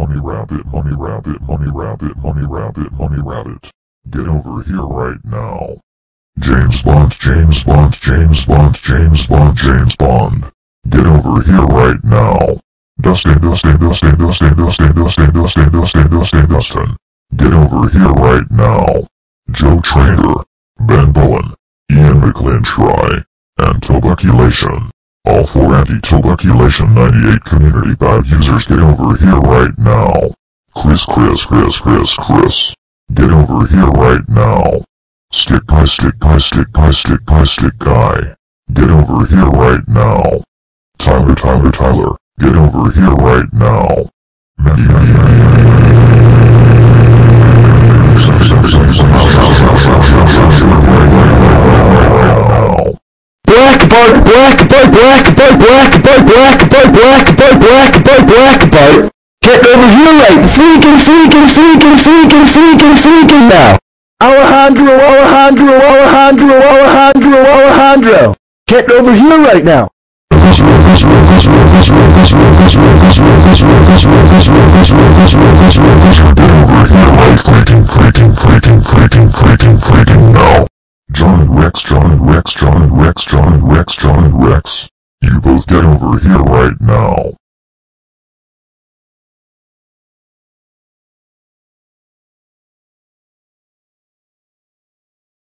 money rabbit, money rabbit, money rabbit, money rabbit, money rabbit. Get over here right now. James Bond, James Bond, James Bond, James Bond, James Bond. Get over here right now. Dustin, Dustin, Dustin, Dustin, Dustin, Dustin, Dustin, Dustin, Dustin, Dustin. Get over here right now. Joe Trainer, Ben Bowen, Ian McClinchry, and Tuberculation. All for anti-tuberculation 98 community bad users get over here right now. Chris, Chris, Chris, Chris, Chris. Get over here right now. Stick guy, stick guy, stick guy, stick guy, stick guy. Get over here right now. Tyler, Tyler, Tyler. Get over here right now. Mandy, Black Bart, Black Bart, Black Bart, Black Bart, Black Bart, Black Bart, Black Bart, Black Bart. Get over here right, freaking, freaking, freaking, freaking, freaking, freaking now. Alejandro, Alejandro, Alejandro, Alejandro, Alejandro. Get over here right now. Get over Rextron and Rextron and Rextron and Rextron and Rex. You both get over here right now.